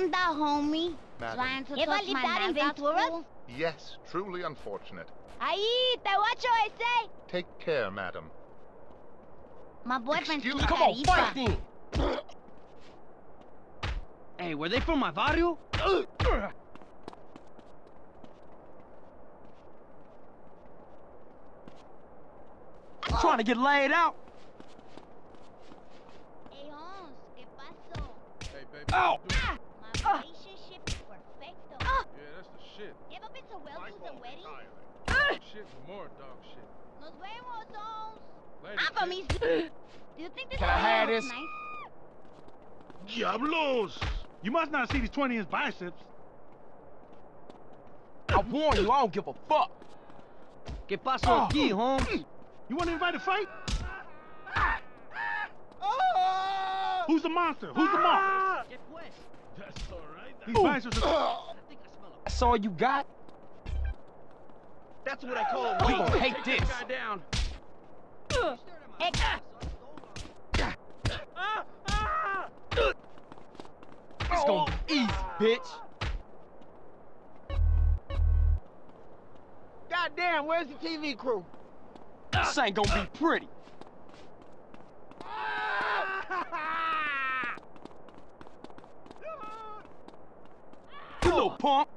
¿Qué onda, homie? Madam. Trying to ¿Qué touch my validad en nalgas, Venturas? fool? Yes, truly unfortunate. Ahí, te guacho ese. Take care, madam. My boyfriend's Excuse- too Come on, tarifa. fight then. Hey, were they from my barrio? Trying to get laid out. Shit and more dog shit. Nos vemos, Holmes. Later, Ah, for kid. me. Do you think this Can I have this? nice? Diablos! You must not see these 20 inch biceps. I warn you, I don't give a fuck. ¿Qué pasó aquí, Holmes? You want anybody to fight? Who's the monster? Who's the monster? ¿Qué pues? That's alright. These biceps are... I think I smell That's all you got? That's what I call a We weak. gonna hate this. guy down. It's gonna be easy, bitch. Goddamn, where's the TV crew? This ain't gonna be pretty. You little punk.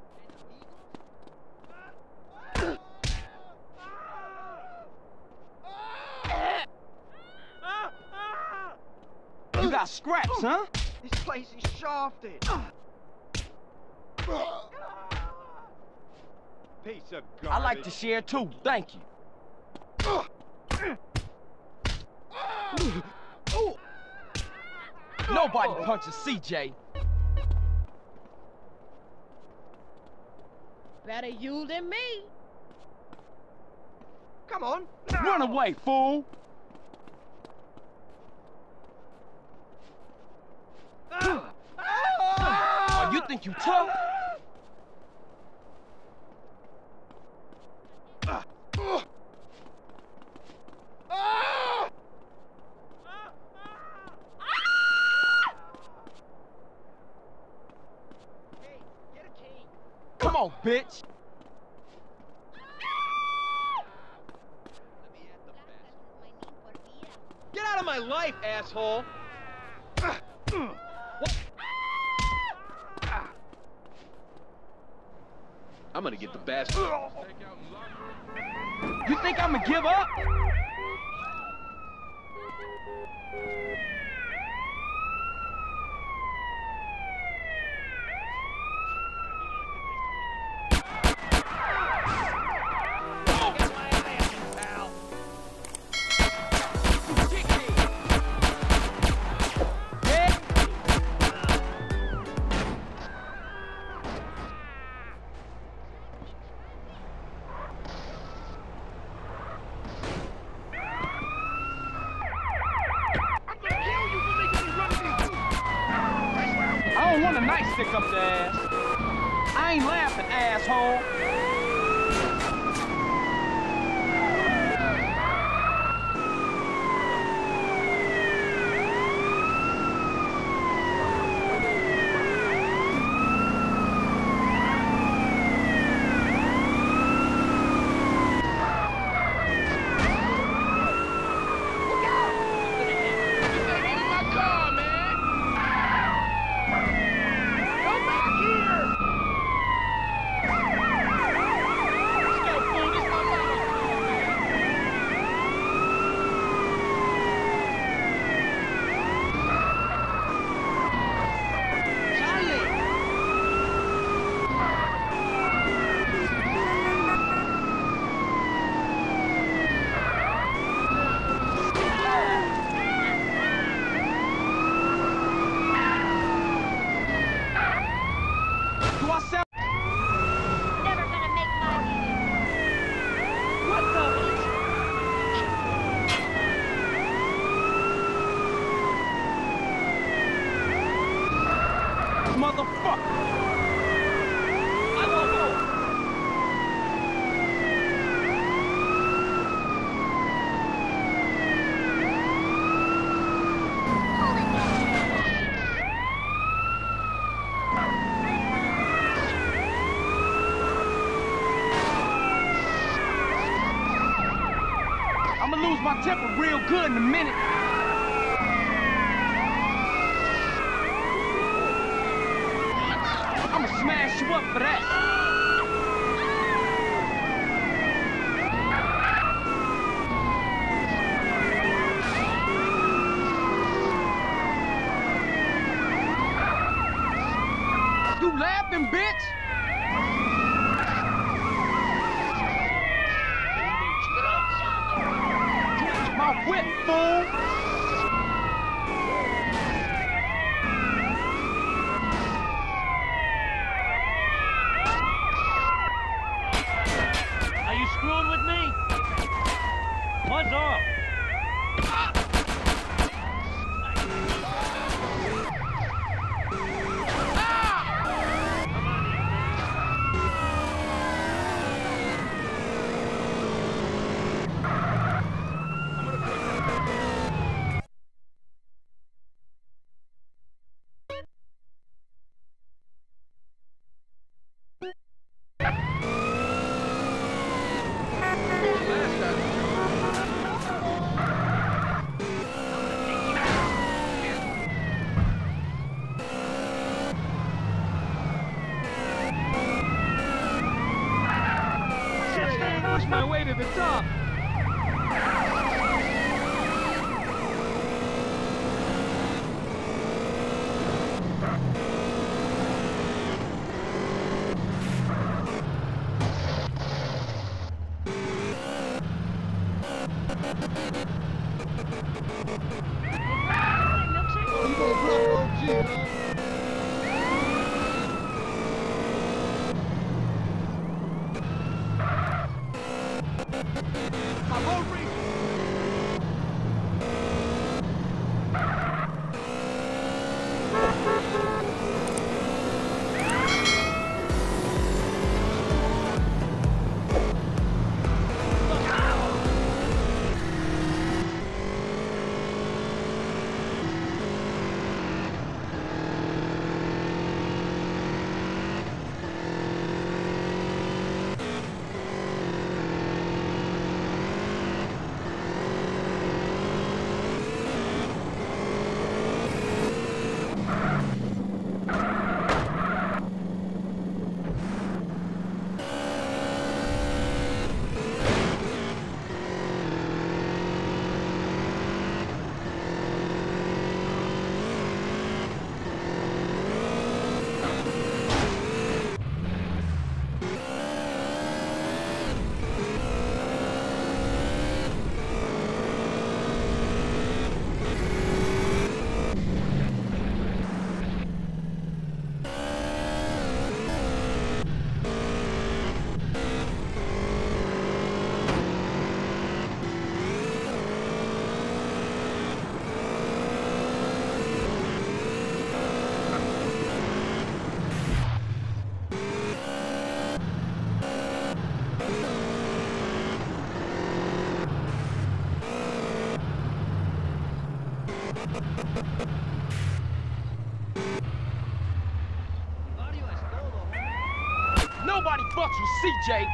You got scraps, huh? This place is shafted. Piece of garbage. I like to share too, thank you. Nobody punches CJ. Better you than me. Come on. Run away, fool! Oh, you think you tough? Hey, get a key. Come on, bitch. Get out of my life, asshole! I'm gonna get the bastard. You think I'ma give up? My temper real good in a minute. I'ma smash you up for that. You laughing, bitch? My whip, fool! Are you screwing with me? What's off? Push my way to the top. CJ.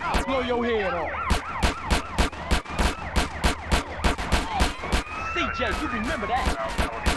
I'll blow your head off. CJ, you remember that?